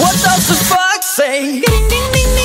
What does the fuck say?